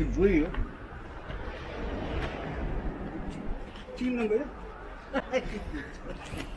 you drill. Team number.